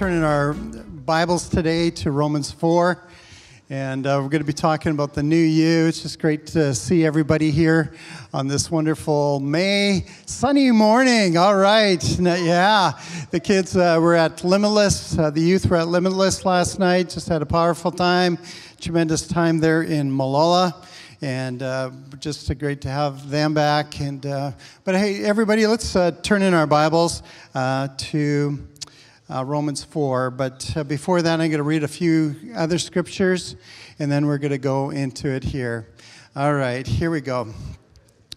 turn in our Bibles today to Romans 4. And uh, we're going to be talking about the new you. It's just great to see everybody here on this wonderful May sunny morning. All right. Yeah. The kids uh, were at Limitless. Uh, the youth were at Limitless last night. Just had a powerful time. Tremendous time there in Molalla and uh, just great to have them back. And uh, but hey, everybody, let's uh, turn in our Bibles uh, to uh, Romans 4. But uh, before that, I'm going to read a few other scriptures, and then we're going to go into it here. All right, here we go.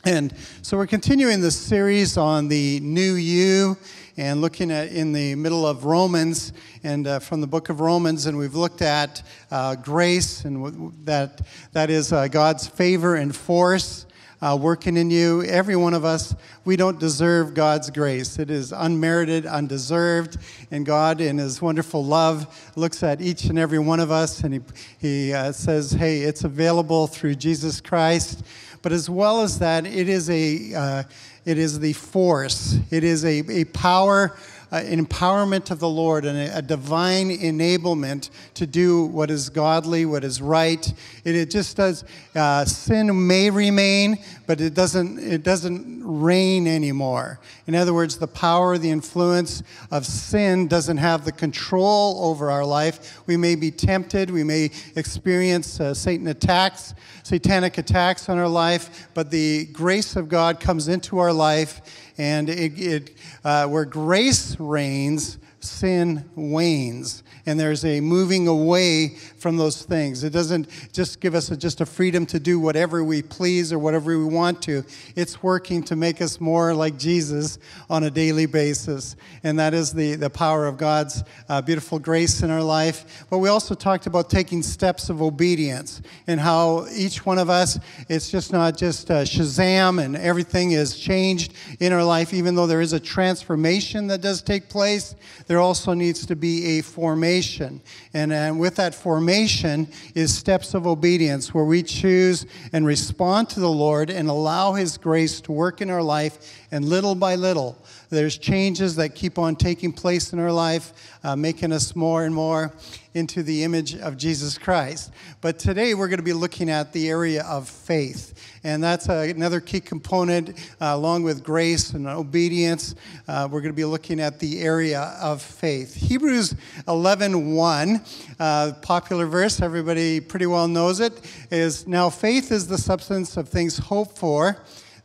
And so we're continuing this series on the new you and looking at in the middle of Romans and uh, from the book of Romans, and we've looked at uh, grace and that that is uh, God's favor and force uh, working in you. Every one of us, we don't deserve God's grace. It is unmerited, undeserved. And God, in His wonderful love, looks at each and every one of us and He, he uh, says, Hey, it's available through Jesus Christ. But as well as that, it is, a, uh, it is the force, it is a, a power an empowerment of the Lord and a, divine enablement to do what is godly, what is right. It, it just does. Uh, sin may remain, but it doesn't. It doesn't reign anymore. In other words, the power, the influence of sin doesn't have the control over our life. We may be tempted. We may experience uh, Satan attacks, satanic attacks on our life, but the grace of God comes into our life and it, it, uh, where grace reigns, sin wanes and there's a moving away from those things. It doesn't just give us a, just a freedom to do whatever we please or whatever we want to. It's working to make us more like Jesus on a daily basis. And that is the, the power of God's uh, beautiful grace in our life. But we also talked about taking steps of obedience and how each one of us, it's just not just uh, Shazam and everything is changed in our life, even though there is a transformation that does take place, there also needs to be a formation formation. And, and with that formation is steps of obedience where we choose and respond to the Lord and allow His grace to work in our life. And little by little, there's changes that keep on taking place in our life, uh, making us more and more into the image of Jesus Christ. But today we're going to be looking at the area of faith. And that's uh, another key component, uh, along with grace and obedience. Uh, we're going to be looking at the area of faith. Hebrews 11 1, uh, popular verse, everybody pretty well knows it, is Now faith is the substance of things hoped for,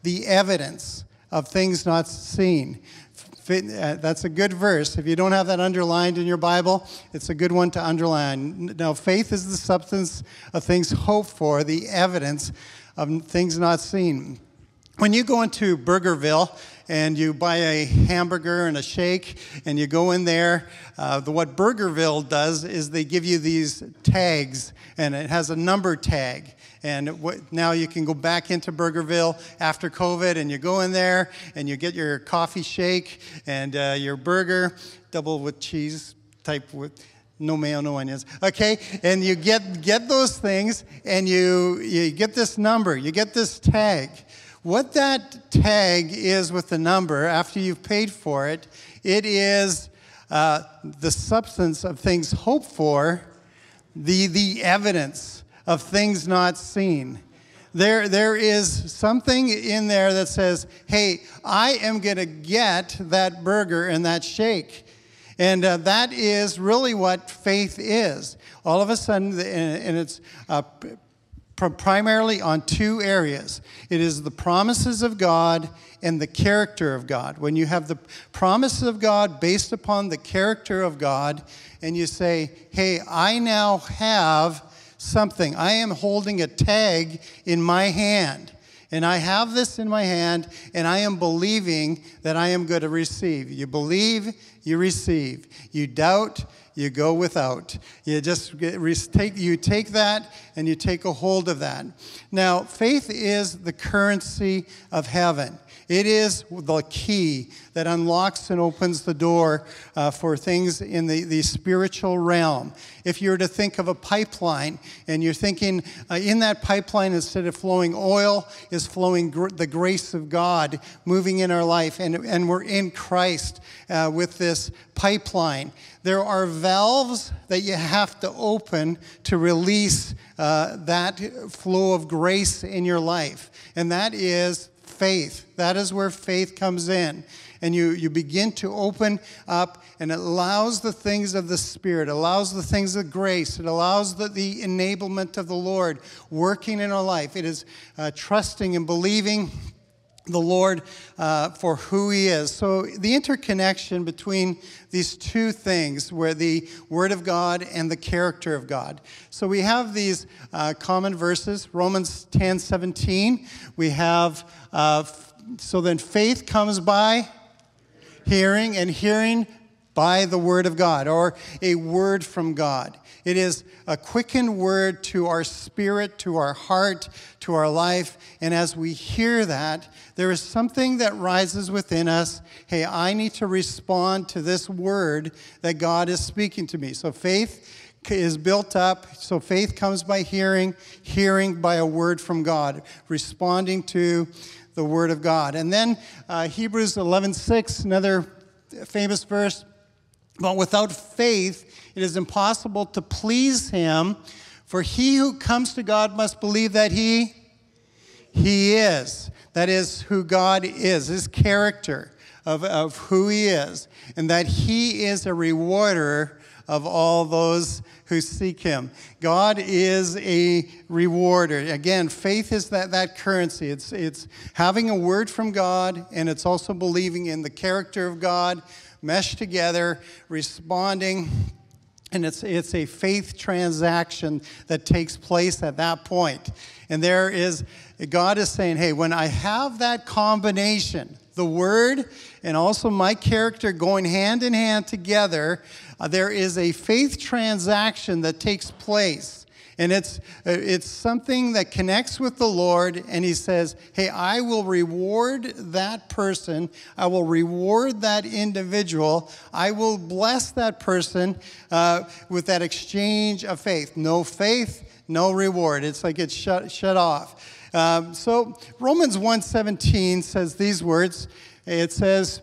the evidence of things not seen. Uh, that's a good verse. If you don't have that underlined in your Bible, it's a good one to underline. Now, faith is the substance of things hoped for, the evidence of things not seen. When you go into Burgerville and you buy a hamburger and a shake and you go in there, uh, the, what Burgerville does is they give you these tags and it has a number tag. And now you can go back into Burgerville after COVID and you go in there and you get your coffee shake and uh, your burger, double with cheese type with no mayo, no onions. Okay, and you get get those things, and you you get this number, you get this tag. What that tag is with the number after you've paid for it, it is uh, the substance of things hoped for, the the evidence of things not seen. There, there is something in there that says, hey, I am going to get that burger and that shake. And uh, that is really what faith is. All of a sudden, and it's uh, primarily on two areas it is the promises of God and the character of God. When you have the promises of God based upon the character of God, and you say, hey, I now have something, I am holding a tag in my hand. And I have this in my hand, and I am believing that I am going to receive. You believe, you receive. You doubt, you go without. You just take, you take that and you take a hold of that. Now, faith is the currency of heaven. It is the key that unlocks and opens the door uh, for things in the, the spiritual realm. If you were to think of a pipeline and you're thinking uh, in that pipeline, instead of flowing oil, is flowing gr- the grace of God moving in our life, and, and we're in Christ uh, with this pipeline there are valves that you have to open to release uh, that flow of grace in your life. And that is faith. That is where faith comes in. And you, you begin to open up, and it allows the things of the Spirit, allows the things of grace, it allows the, the enablement of the Lord working in our life. It is uh, trusting and believing the Lord uh, for who He is. So, the interconnection between these two things, where the Word of God and the character of God. So, we have these uh, common verses Romans 10 17. We have, uh, so then faith comes by hearing, and hearing by the Word of God or a word from God. It is a quickened word to our spirit, to our heart, to our life. And as we hear that, there is something that rises within us. Hey, I need to respond to this word that God is speaking to me. So faith is built up. So faith comes by hearing, hearing by a word from God, responding to the word of God. And then uh, Hebrews 11:6, another famous verse. But without faith, it is impossible to please him, for he who comes to God must believe that he he is. That is who God is, his character of, of who he is, and that he is a rewarder of all those who seek him. God is a rewarder. Again, faith is that, that currency. It's, it's having a word from God, and it's also believing in the character of God meshed together, responding. And it's, it's a faith transaction that takes place at that point. And there is, God is saying, hey, when I have that combination, the word and also my character going hand in hand together, uh, there is a faith transaction that takes place and it's, uh, it's something that connects with the Lord, and He says, Hey, I will reward that person. I will reward that individual. I will bless that person uh, with that exchange of faith. No faith, no reward. It's like it's shut, shut off. Um, so Romans 1:17 says these words. It says,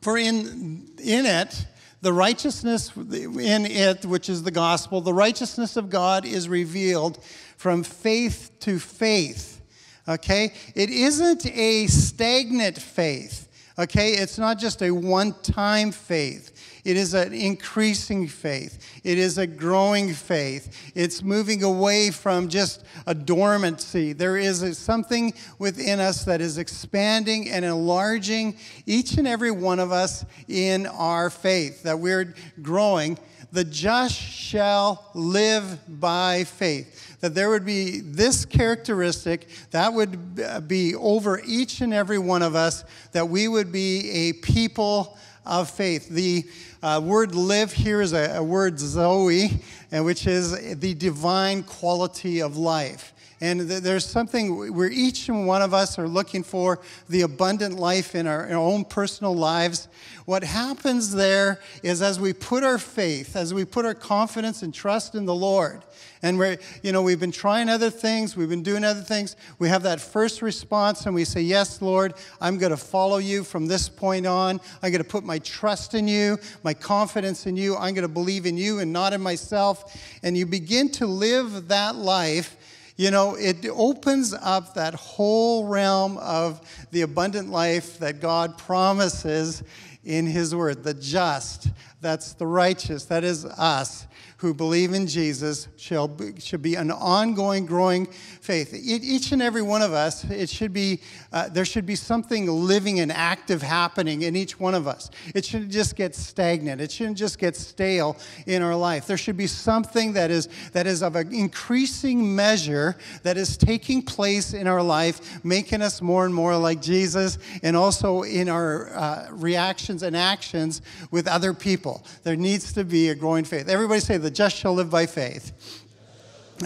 "For in in it the righteousness in it, which is the gospel, the righteousness of God is revealed from faith to faith. Okay? It isn't a stagnant faith. Okay? It's not just a one time faith. It is an increasing faith. It is a growing faith. It's moving away from just a dormancy. There is something within us that is expanding and enlarging each and every one of us in our faith, that we're growing. The just shall live by faith. That there would be this characteristic that would be over each and every one of us, that we would be a people of faith. The uh, word live here is a, a word zoe, and which is the divine quality of life. And th- there's something where each and one of us are looking for the abundant life in our, in our, own personal lives. What happens there is as we put our faith, as we put our confidence and trust in the Lord, and we're, you know, we've been trying other things, we've been doing other things. We have that first response and we say, Yes, Lord, I'm going to follow you from this point on. I'm going to put my trust in you, my confidence in you. I'm going to believe in you and not in myself. And you begin to live that life you know, it opens up that whole realm of the abundant life that God promises in His Word. The just, that's the righteous, that is us who believe in Jesus shall be, should be an ongoing, growing faith. Each and every one of us, it should be, uh, there should be something living and active happening in each one of us. It shouldn't just get stagnant. It shouldn't just get stale in our life. There should be something that is, that is of an increasing measure that is taking place in our life, making us more and more like Jesus, and also in our uh, reactions and actions with other people. There needs to be a growing faith. Everybody say, the just shall live by faith.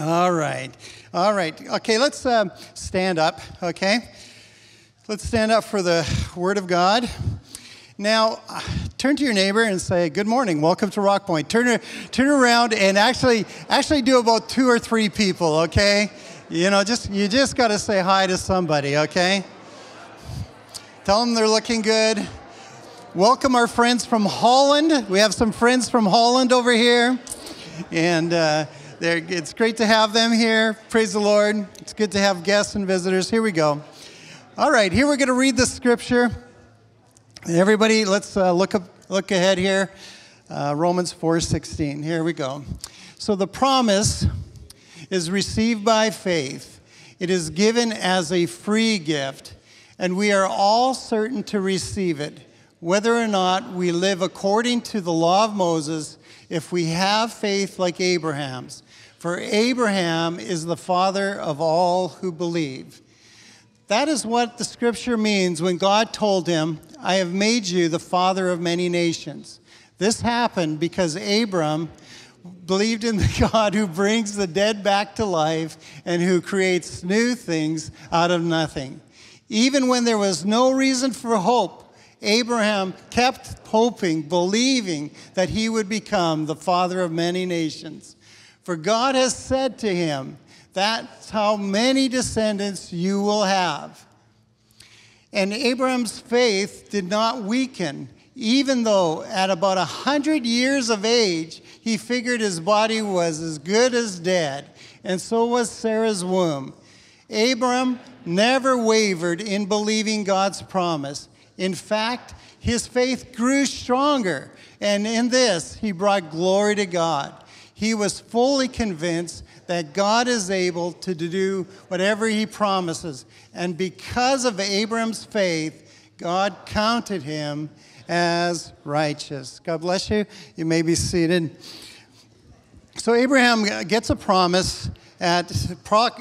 All right. All right. Okay, let's uh, stand up, okay? Let's stand up for the Word of God. Now, turn to your neighbor and say, Good morning, welcome to Rock Point. Turn, turn around and actually, actually do about two or three people, okay? You know, just you just got to say hi to somebody, okay? Tell them they're looking good. welcome our friends from Holland. We have some friends from Holland over here. And uh, it's great to have them here. Praise the Lord. It's good to have guests and visitors. Here we go. All right, here we're going to read the scripture. Everybody, let's uh, look, up, look ahead here. Uh, Romans 4:16. Here we go. So the promise is received by faith. It is given as a free gift, and we are all certain to receive it, whether or not we live according to the law of Moses, if we have faith like Abraham's. For Abraham is the father of all who believe. That is what the scripture means when God told him, I have made you the father of many nations. This happened because Abram believed in the God who brings the dead back to life and who creates new things out of nothing. Even when there was no reason for hope, Abraham kept hoping, believing that he would become the father of many nations. For God has said to him, That's how many descendants you will have. And Abraham's faith did not weaken, even though at about a hundred years of age, he figured his body was as good as dead, and so was Sarah's womb. Abram never wavered in believing God's promise. In fact, his faith grew stronger, and in this, he brought glory to God. He was fully convinced that God is able to do whatever he promises. And because of Abram's faith, God counted him as righteous. God bless you. You may be seated. So, Abraham gets a promise at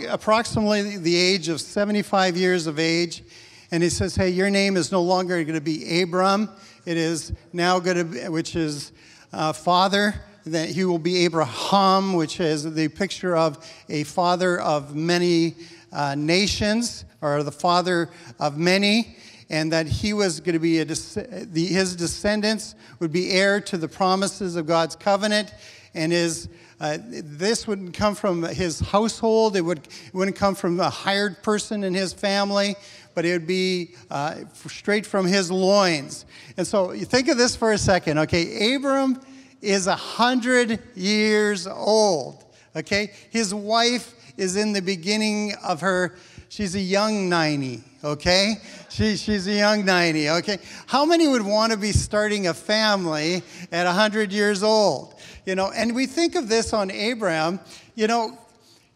approximately the age of 75 years of age. And he says, Hey, your name is no longer going to be Abram. It is now going to be, which is uh, father. That he will be Abraham, which is the picture of a father of many uh, nations, or the father of many and that he was going to be a, the, his descendants would be heir to the promises of God's covenant, and his uh, this wouldn't come from his household. It, would, it wouldn't come from a hired person in his family, but it would be uh, straight from his loins. And so you think of this for a second, okay? Abram is a hundred years old. Okay, his wife is in the beginning of her. She's a young 90 okay? She, she's a young 90, okay? How many would want to be starting a family at 100 years old? You know, and we think of this on Abraham, you know,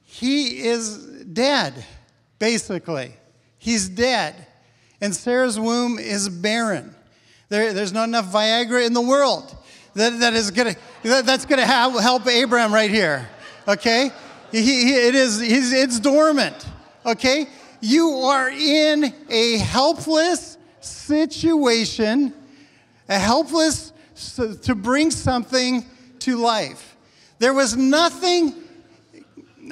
he is dead, basically. He's dead. And Sarah's womb is barren. There, there's not enough Viagra in the world that, that is gonna, that, that's going to help Abraham right here, okay? He, he, it is, it's dormant, okay? You are in a helpless situation, a helpless to bring something to life. There was nothing,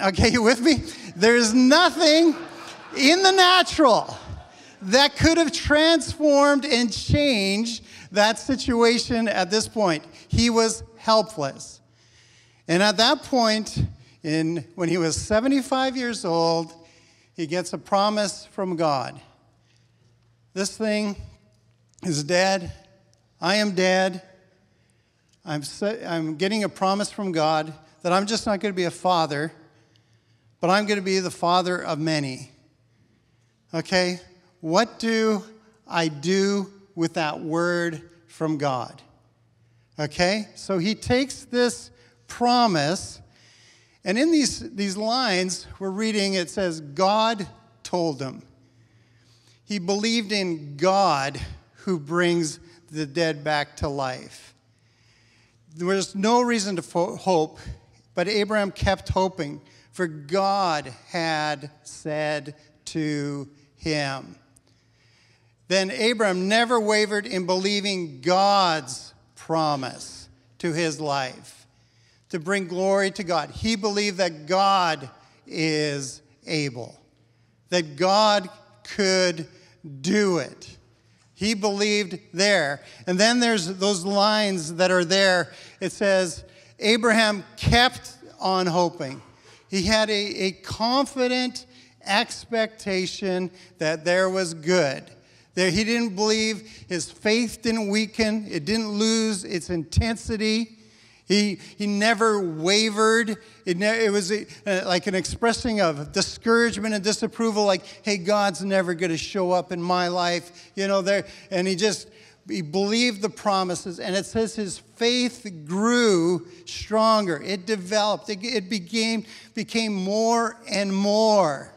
okay, you with me? There's nothing in the natural that could have transformed and changed that situation at this point. He was helpless. And at that point, in, when he was 75 years old, he gets a promise from God. This thing is dead. I am dead. I'm, I'm getting a promise from God that I'm just not going to be a father, but I'm going to be the father of many. Okay? What do I do with that word from God? Okay? So he takes this promise and in these, these lines, we're reading, it says, God told him. He believed in God who brings the dead back to life. There was no reason to hope, but Abraham kept hoping, for God had said to him. Then Abraham never wavered in believing God's promise to his life to bring glory to God. He believed that God is able, that God could do it. He believed there. And then there's those lines that are there. It says, Abraham kept on hoping. He had a, a confident expectation that there was good, There, he didn't believe. His faith didn't weaken. It didn't lose its intensity. He, he never wavered. It, ne- it was a, uh, like an expressing of discouragement and disapproval, like, hey, God's never going to show up in my life. You know, there, and he just, he believed the promises. And it says his faith grew stronger. It developed. It, it became, became more and more.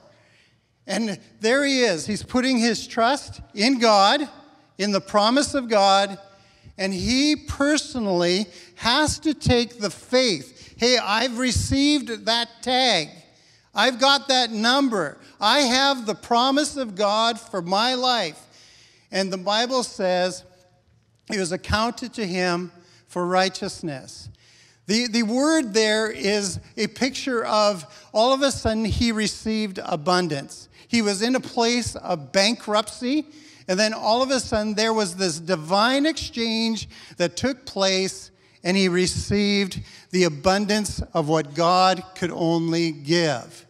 And there he is. He's putting his trust in God, in the promise of God, and he personally has to take the faith. Hey, I've received that tag. I've got that number. I have the promise of God for my life. And the Bible says it was accounted to him for righteousness. The, the word there is a picture of all of a sudden he received abundance. He was in a place of bankruptcy, and then all of a sudden there was this divine exchange that took place, and he received the abundance of what God could only give.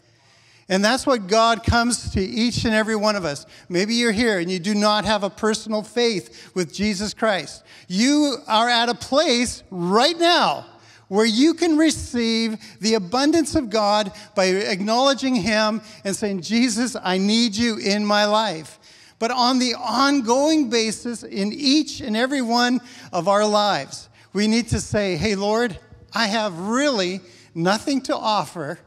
And that's what God comes to each and every one of us. Maybe you're here and you do not have a personal faith with Jesus Christ. You are at a place right now where you can receive the abundance of God by acknowledging Him and saying, Jesus, I need you in my life. But on the ongoing basis in each and every one of our lives, we need to say, Hey, Lord, I have really nothing to offer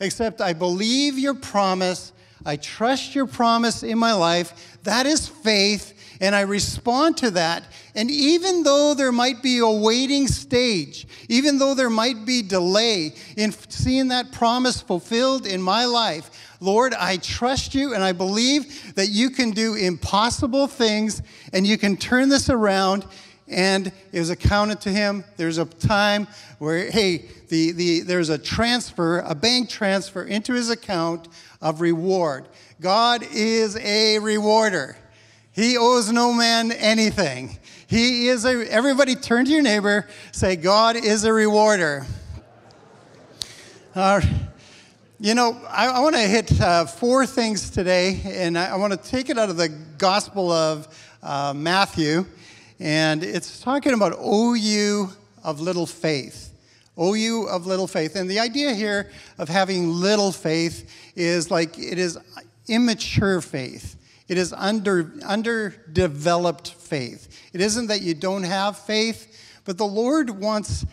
except I believe your promise. I trust your promise in my life. That is faith and I respond to that. And even though there might be a waiting stage, even though there might be delay in seeing that promise fulfilled in my life, Lord, I trust you and I believe that you can do impossible things and you can turn this around. And it was accounted to him. There's a time where, hey, the, the, there's a transfer, a bank transfer into his account of reward. God is a rewarder. He owes no man anything. He is a, everybody turn to your neighbor, say, God is a rewarder. Uh, you know, I, I want to hit uh, four things today, and I, I want to take it out of the Gospel of uh, Matthew, and it's talking about OU of little faith. OU of little faith. And the idea here of having little faith is like it is immature faith. It is under, underdeveloped faith. It isn't that you don't have faith, but the Lord wants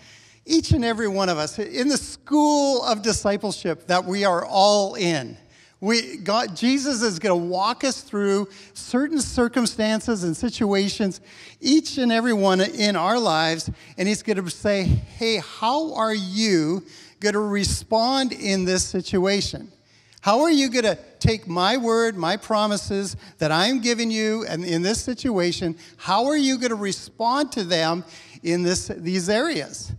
each and every one of us in the school of discipleship that we are all in. We, God, Jesus is going to walk us through certain circumstances and situations, each and every one in our lives, and He's going to say, Hey, how are you going to respond in this situation? How are you going to take my word, my promises that I'm giving you and in this situation? How are you going to respond to them in this, these areas?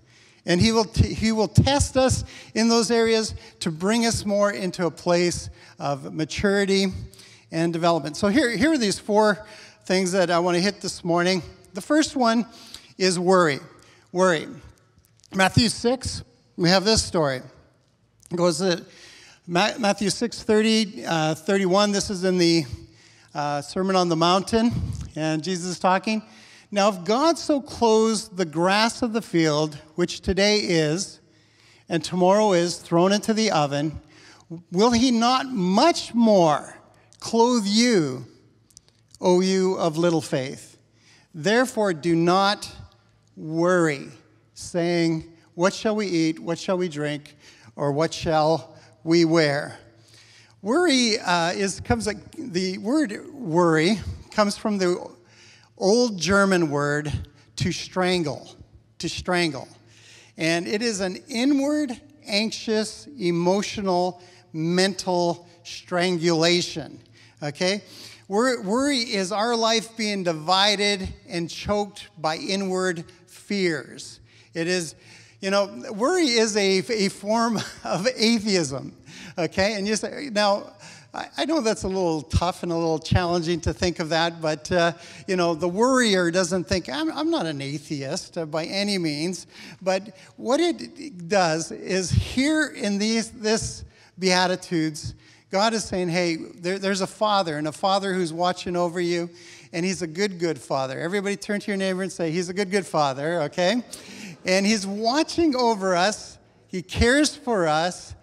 And he will, t- he will test us in those areas to bring us more into a place of maturity and development. So, here, here are these four things that I want to hit this morning. The first one is worry. Worry. Matthew 6, we have this story. It goes that Matthew 6 30, uh, 31. This is in the uh, Sermon on the Mountain, and Jesus is talking. Now, if God so clothes the grass of the field, which today is, and tomorrow is thrown into the oven, will he not much more clothe you, O you of little faith? Therefore, do not worry, saying, What shall we eat? What shall we drink? Or what shall we wear. Worry uh, is comes like the word worry comes from the old German word to strangle, to strangle, and it is an inward, anxious, emotional, mental strangulation. Okay, worry is our life being divided and choked by inward fears. It is you know, worry is a, a form of atheism, okay? And you say, now, I know that's a little tough and a little challenging to think of that, but uh, you know, the worrier doesn't think, I'm, I'm not an atheist uh, by any means. But what it does is here in these this Beatitudes, God is saying, hey, there, there's a father, and a father who's watching over you, and He's a good, good Father. Everybody turn to your neighbor and say, He's a good, good Father, okay? And He's watching over us, He cares for us.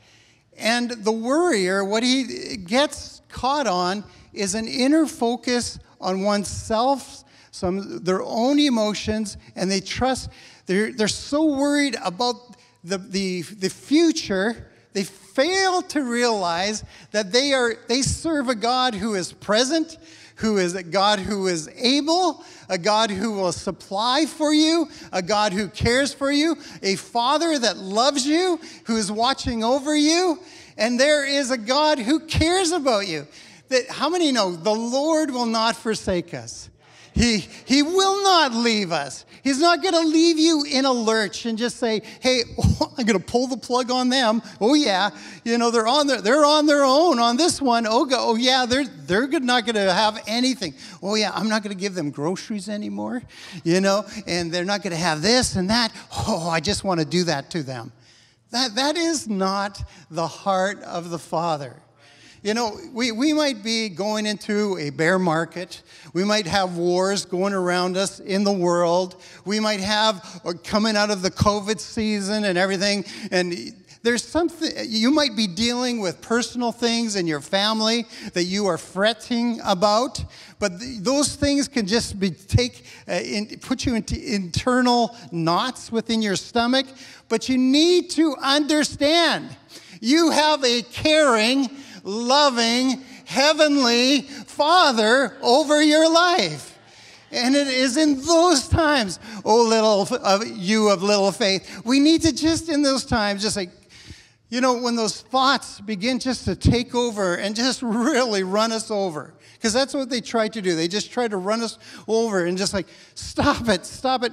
And the worrier, what he gets caught on is an inner focus on oneself, some their own emotions, and they trust, they're, they're so worried about the, the, the future, they fail to realize that they are they serve a God who is present, who is a God who is able, a God who will supply for you, a God who cares for you, a Father that loves you, who is watching over you, and there is a God who cares about you. That how many know the Lord will not forsake us? He, he will not leave us. He's not going to leave you in a lurch and just say, hey, oh, I'm going to pull the plug on them. Oh, yeah. You know, they're on their, they're on their own on this one. Oh, go, oh yeah, they're, they're not going to have anything. Oh, yeah, I'm not going to give them groceries anymore, you know, and they're not going to have this and that. Oh, I just want to do that to them. That, that is not the heart of the Father. You know, we, we might be going into a bear market. We might have wars going around us in the world. We might have uh, coming out of the COVID season and everything. And there's something, you might be dealing with personal things in your family that you are fretting about, but th- those things can just be take, uh, in, put you into internal knots within your stomach. But you need to understand you have a caring, loving, heavenly Father over your life. And it is in those times, oh, little of you of little faith, we need to just in those times, just like, you know, when those thoughts begin just to take over and just really run us over, because that's what they try to do. They just try to run us over and just like, stop it, stop it.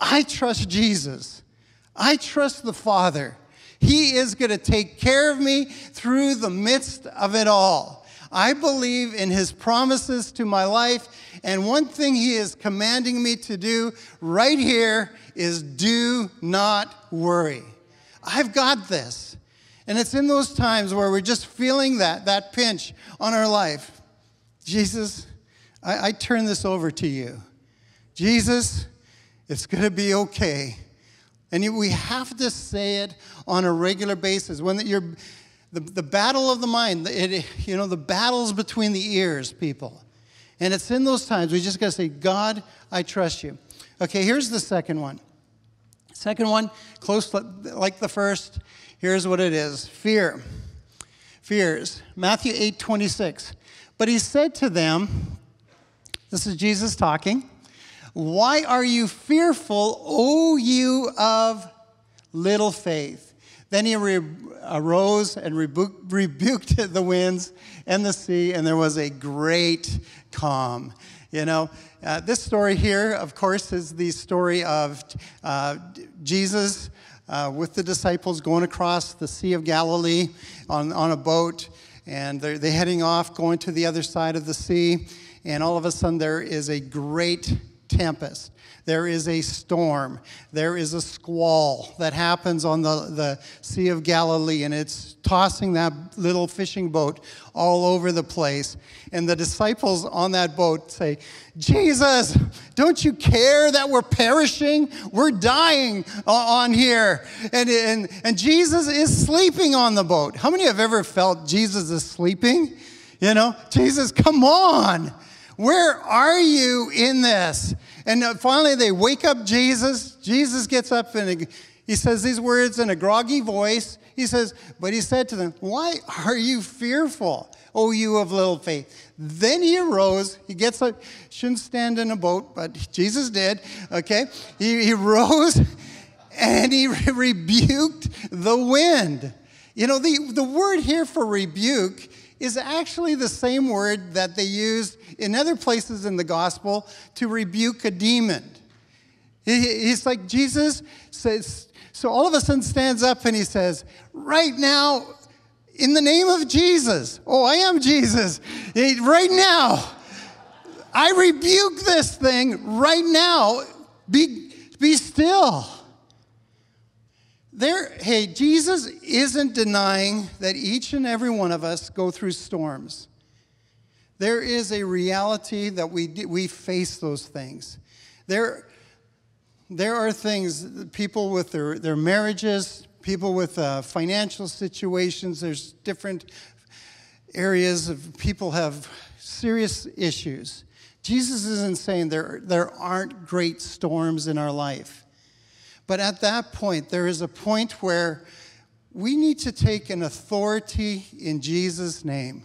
I trust Jesus. I trust the Father. He is going to take care of me through the midst of it all. I believe in His promises to my life, and one thing He is commanding me to do right here is do not worry. I've got this. And it's in those times where we're just feeling that, that pinch on our life. Jesus, I, I turn this over to you. Jesus, it's going to be okay. And we have to say it on a regular basis. When you're, the, the battle of the mind, it, you know, the battles between the ears, people. And it's in those times we just got to say, God, I trust you. Okay, here's the second one. Second one, close like the first, here's what it is fear. Fears. Matthew 8 26. But he said to them, this is Jesus talking. Why are you fearful, O you of little faith? Then he re- arose and rebu- rebuked the winds and the sea, and there was a great calm. You know, uh, this story here, of course, is the story of uh, Jesus uh, with the disciples going across the Sea of Galilee on, on a boat, and they're, they're heading off, going to the other side of the sea, and all of a sudden there is a great tempest. There is a storm. There is a squall that happens on the, the Sea of Galilee, and it's tossing that little fishing boat all over the place. And the disciples on that boat say, Jesus, don't you care that we're perishing? We're dying on here. And, and, and Jesus is sleeping on the boat. How many have ever felt Jesus is sleeping? You know, Jesus, come on. Where are you in this? And uh, finally, they wake up Jesus. Jesus gets up and he says these words in a groggy voice. He says, But he said to them, Why are you fearful, O you of little faith? Then he arose. He gets up, shouldn't stand in a boat, but Jesus did, okay? He, he rose and he rebuked the wind. You know, the, the word here for rebuke is actually the same word that they used in other places in the gospel to rebuke a demon. He's like, Jesus says, so all of a sudden stands up and he says, Right now, in the name of Jesus, oh, I am Jesus, right now, I rebuke this thing right now. Be, be still. There, hey, Jesus isn't denying that each and every one of us go through storms. There is a reality that we, we face those things. There, there are things, people with their, their marriages, people with uh, financial situations, there's different areas of people have serious issues. Jesus isn't saying there, there aren't great storms in our life. But at that point, there is a point where we need to take an authority in Jesus' name.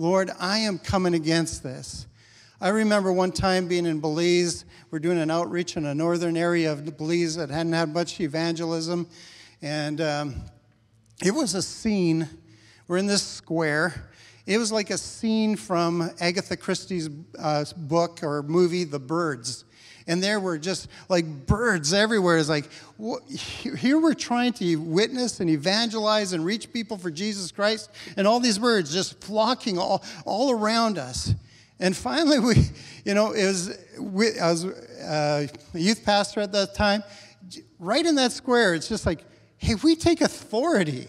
Lord, I am coming against this. I remember one time being in Belize. We're doing an outreach in a northern area of Belize that hadn't had much evangelism. And um, it was a scene. We're in this square. It was like a scene from Agatha Christie's uh, book or movie, The Birds and there were just like birds everywhere. It's like, here we're trying to witness and evangelize and reach people for Jesus Christ, and all these birds just flocking all, all around us. And finally, we, you know, it was, I was uh, a youth pastor at that time. Right in that square, it's just like, hey, we take authority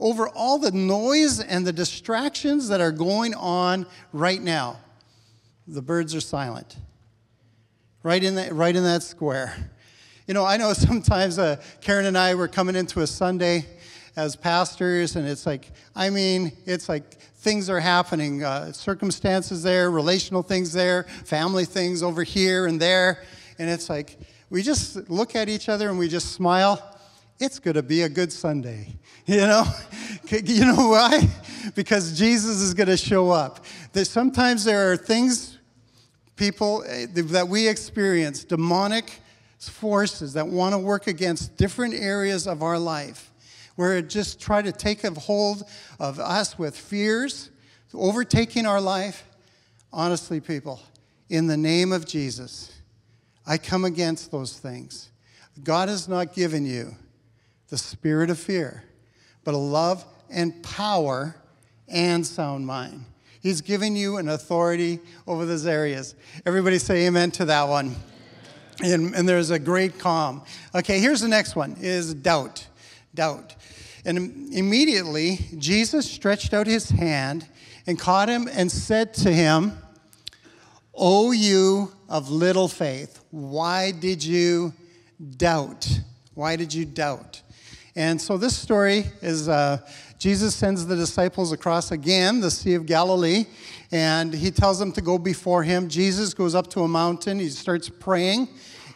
over all the noise and the distractions that are going on right now. The birds are silent right in that, right in that square. You know, I know sometimes uh, Karen and I were coming into a Sunday as pastors, and it's like, I mean, it's like things are happening, uh, circumstances there, relational things there, family things over here and there, and it's like we just look at each other and we just smile. It's going to be a good Sunday. You know? you know why? Because Jesus is going to show up. There's, sometimes there are things people eh, that we experience, demonic forces that want to work against different areas of our life, where it just try to take a hold of us with fears, overtaking our life. Honestly, people, in the name of Jesus, I come against those things. God has not given you the spirit of fear, but a love and power and sound mind. He's giving you an authority over those areas. Everybody say amen to that one. And, and there's a great calm. Okay, here's the next one is doubt. Doubt. And immediately Jesus stretched out his hand and caught him and said to him, O you of little faith, why did you doubt? Why did you doubt? And so this story is uh, Jesus sends the disciples across again the Sea of Galilee, and he tells them to go before him. Jesus goes up to a mountain, he starts praying,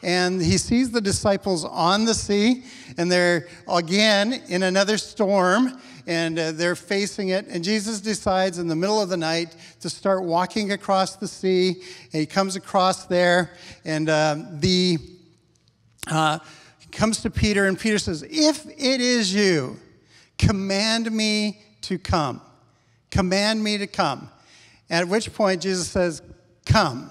and he sees the disciples on the sea, and they're again in another storm, and uh, they're facing it. And Jesus decides in the middle of the night to start walking across the sea. And he comes across there, and uh, the uh, comes to Peter, and Peter says, "If it is you." Command me to come. Command me to come. At which point Jesus says, Come.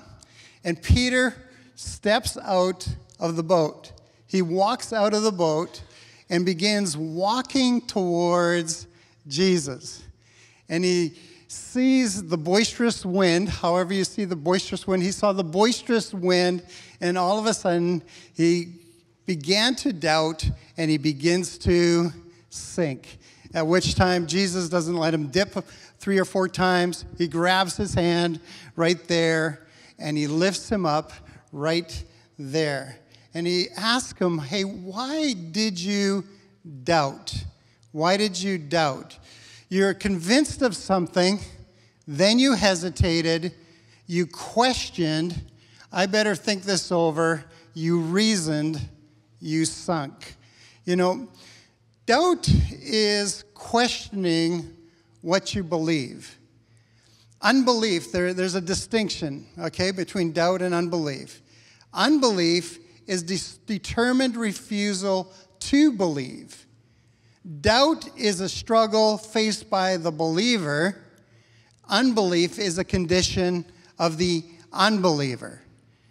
And Peter steps out of the boat. He walks out of the boat and begins walking towards Jesus. And he sees the boisterous wind, however you see the boisterous wind. He saw the boisterous wind, and all of a sudden he began to doubt and he begins to sink. At which time, Jesus doesn't let him dip three or four times. He grabs his hand right there and he lifts him up right there. And he asks him, Hey, why did you doubt? Why did you doubt? You're convinced of something, then you hesitated, you questioned, I better think this over, you reasoned, you sunk. You know, Doubt is questioning what you believe. Unbelief, there, there's a distinction, okay, between doubt and unbelief. Unbelief is de- determined refusal to believe. Doubt is a struggle faced by the believer. Unbelief is a condition of the unbeliever.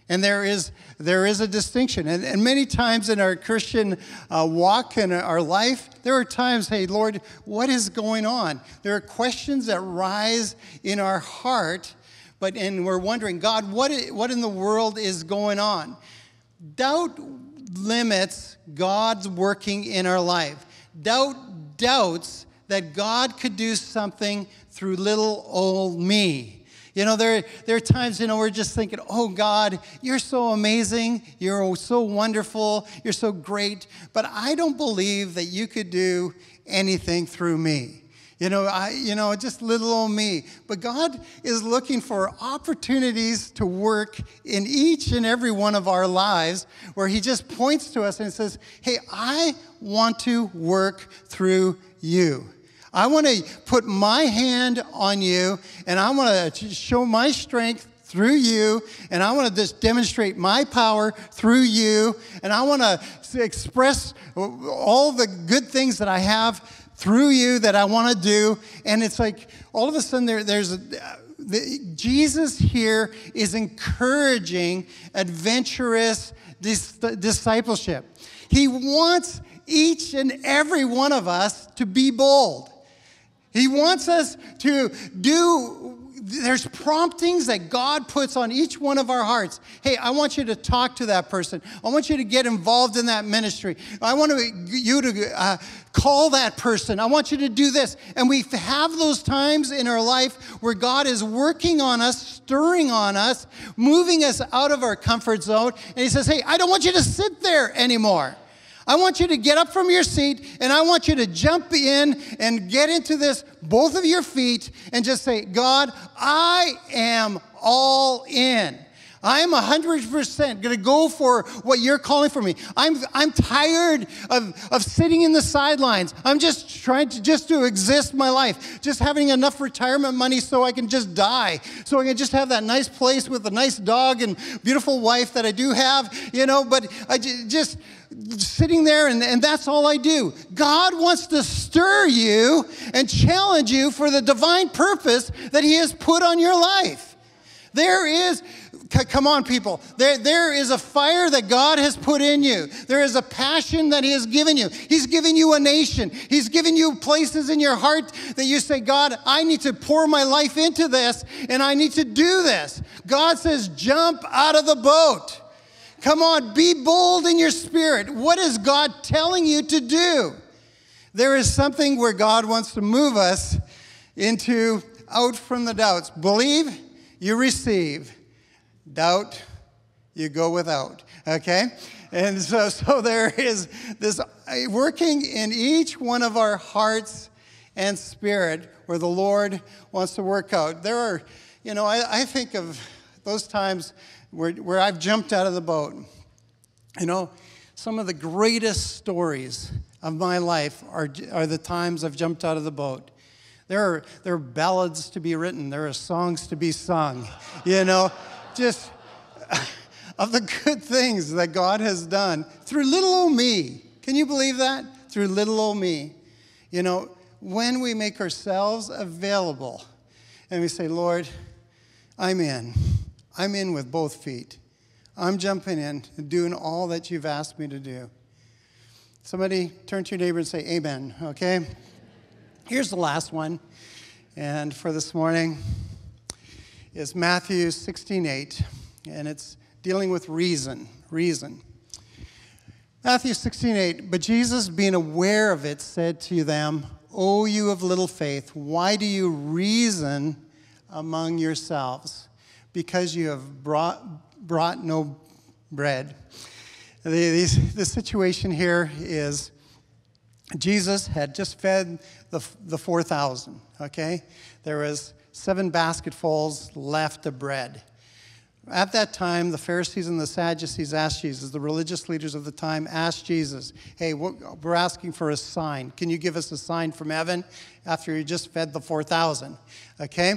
And there is, there is a distinction. And, and many times in our Christian uh, walk and our life, there are times, hey, Lord, what is going on? There are questions that rise in our heart, but and we're wondering, God, what, what in the world is going on? Doubt limits God's working in our life. Doubt doubts that God could do something through little old me. You know, there, there are times, you know, we're just thinking, oh, God, you're so amazing. You're so wonderful. You're so great. But I don't believe that you could do anything through me. You know, I, you know, just little old me. But God is looking for opportunities to work in each and every one of our lives where He just points to us and says, Hey, I want to work through you. I want to put my hand on you and I want to show my strength through you, and I want to just demonstrate my power through you, and I want to express all the good things that I have through you that I want to do. And it's like all of a sudden there, there's a, the, Jesus here is encouraging adventurous dis, discipleship. He wants each and every one of us to be bold. He wants us to do there's promptings that God puts on each one of our hearts. Hey, I want you to talk to that person. I want you to get involved in that ministry. I want you to uh, call that person. I want you to do this. And we have those times in our life where God is working on us, stirring on us, moving us out of our comfort zone. And He says, Hey, I don't want you to sit there anymore. I want you to get up from your seat and I want you to jump in and get into this, both of your feet, and just say, God, I am all in. I'm 100% going to go for what you're calling for me. I'm, I'm tired of, of sitting in the sidelines. I'm just trying to just to exist my life, just having enough retirement money so I can just die, so I can just have that nice place with a nice dog and beautiful wife that I do have, you know, but I just sitting there and, and that's all I do. God wants to stir you and challenge you for the divine purpose that He has put on your life. There is, come on, people. There, there is a fire that God has put in you. There is a passion that He has given you. He's given you a nation. He's given you places in your heart that you say, God, I need to pour my life into this and I need to do this. God says, jump out of the boat. Come on, be bold in your spirit. What is God telling you to do? There is something where God wants to move us into out from the doubts. Believe you receive. Doubt, you go without. Okay? And so, so there is this uh, working in each one of our hearts and spirit where the Lord wants to work out. There are, you know, I, I think of those times where, where I've jumped out of the boat. You know, some of the greatest stories of my life are, are the times I've jumped out of the boat. There are, there are ballads to be written, there are songs to be sung, you know, just of the good things that God has done through little old me. Can you believe that? Through little old me. You know, when we make ourselves available and we say, Lord, I'm in. I'm in with both feet. I'm jumping in and doing all that you've asked me to do. Somebody turn to your neighbor and say, Amen, okay? Here's the last one, and for this morning is Matthew 16:8, and it's dealing with reason. Reason. Matthew 16:8. But Jesus, being aware of it, said to them, "O you of little faith, why do you reason among yourselves? Because you have brought brought no bread." The, the situation here is Jesus had just fed the, the 4,000, okay? There was seven basketfuls left of bread. At that time, the Pharisees and the Sadducees asked Jesus, the religious leaders of the time asked Jesus, Hey, we're asking for a sign. Can you give us a sign from heaven after you just fed the 4,000? Okay?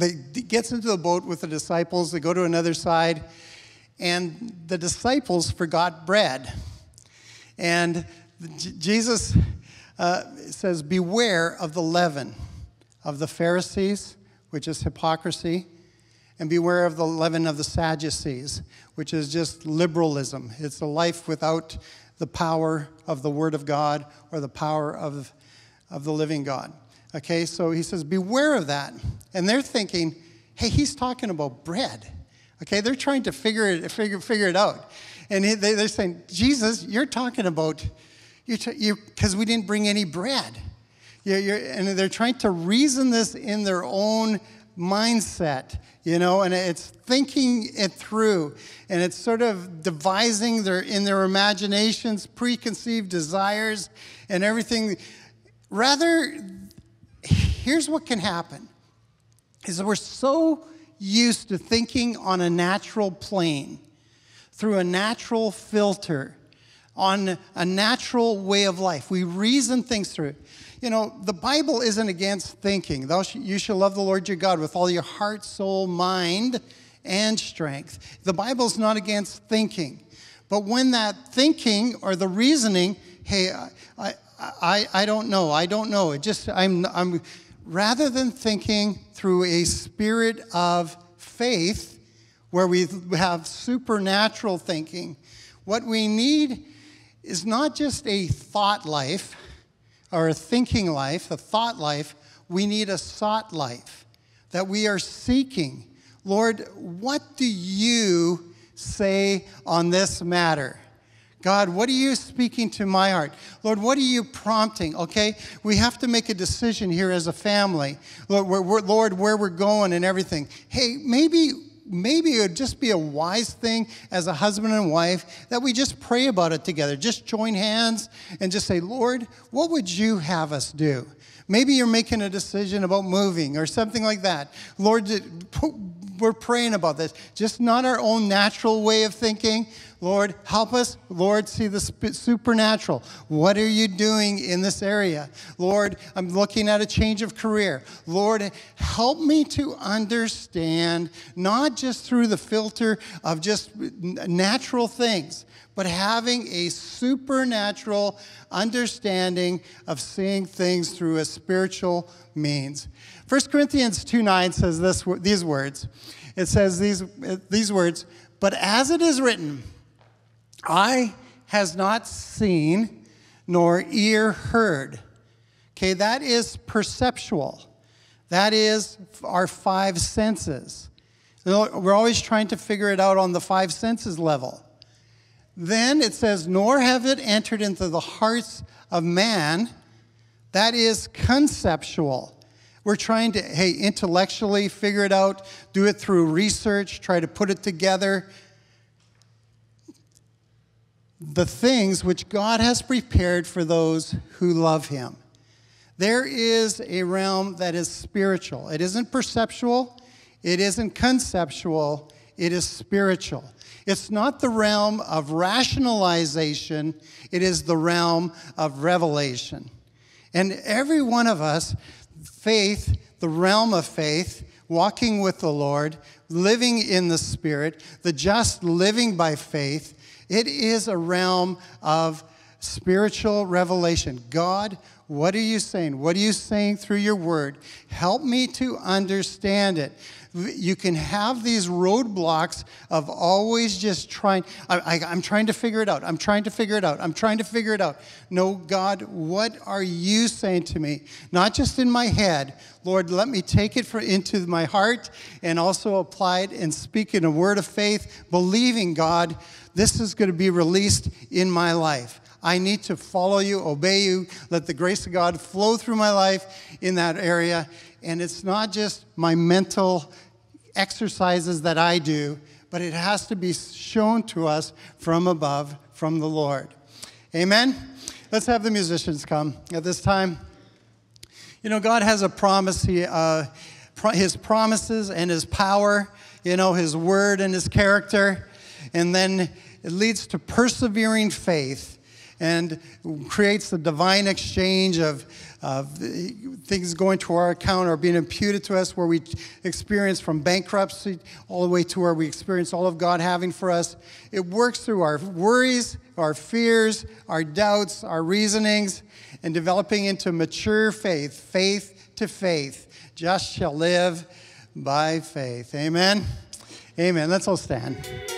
He gets into the boat with the disciples. They go to another side, and the disciples forgot bread. And Jesus uh, says, Beware of the leaven of the Pharisees, which is hypocrisy, and beware of the leaven of the Sadducees, which is just liberalism. It's a life without the power of the Word of God or the power of, of the living God. Okay, so he says, Beware of that. And they're thinking, hey, he's talking about bread. Okay, they're trying to figure it, figure, figure it out. And they, they're saying, Jesus, you're talking about because we didn't bring any bread. You're, you're, and they're trying to reason this in their own mindset, you know, and it's thinking it through and it's sort of devising their in their imaginations preconceived desires and everything. Rather, here's what can happen is that we're so used to thinking on a natural plane through a natural filter on a natural way of life. We reason things through. You know, the Bible isn't against thinking. Thou sh- you shall love the Lord your God with all your heart, soul, mind, and strength. The Bible's not against thinking. But when that thinking or the reasoning, hey, I, I, I don't know, I don't know, it just, I'm, I'm, rather than thinking through a spirit of faith, where we have supernatural thinking, what we need is not just a thought life or a thinking life, a thought life, we need a sought life that we are seeking. Lord, what do you say on this matter? God, what are you speaking to my heart? Lord, what are you prompting? Okay, we have to make a decision here as a family. Lord, where, Lord, where we're going and everything. Hey, maybe maybe it would just be a wise thing as a husband and wife that we just pray about it together. Just join hands and just say, Lord, what would you have us do? Maybe you're making a decision about moving or something like that. Lord, we're praying about this. Just not our own natural way of thinking. Lord, help us. Lord, see the supernatural. What are you doing in this area? Lord, I'm looking at a change of career. Lord, help me to understand, not just through the filter of just natural things, but having a supernatural understanding of seeing things through a spiritual means. 1 Corinthians 2 9 says this, these words. It says these, these words, but as it is written, eye has not seen, nor ear heard. Okay, that is perceptual. That is our five senses. We're always trying to figure it out on the five senses level. Then it says, Nor have it entered into the hearts of man. That is conceptual. We're trying to, hey, intellectually figure it out, do it through research, try to put it together. The things which God has prepared for those who love Him. There is a realm that is spiritual. It isn't perceptual, it isn't conceptual, it is spiritual. It's not the realm of rationalization, it is the realm of revelation. And every one of us, faith, the realm of faith, walking with the Lord, living in the Spirit, the just living by faith, it is a realm of spiritual revelation. God, what are you saying? What are you saying through your word? Help me to understand it you can have these roadblocks of always just trying, I, am trying to figure it out. I'm trying to figure it out. I'm trying to figure it out. No, God, what are you saying to me? Not just in my head. Lord, let me take it for, into my heart and also apply it and speak in a word of faith, believing, God, this is going to be released in my life. I need to follow you, obey you, let the grace of God flow through my life in that area. And it's not just my mental exercises that I do, but it has to be shown to us from above, from the Lord. Amen? Let's have the musicians come at this time. You know, God has a promise, he, uh, His promises and His power, you know, His word and His character. And then it leads to persevering faith and creates the divine exchange of, of things going to our account or being imputed to us, where we experience from bankruptcy all the way to where we experience all of God having for us. It works through our worries, our fears, our doubts, our reasonings, and developing into mature faith, faith to faith. Just shall live by faith. Amen. Amen. Let's all stand.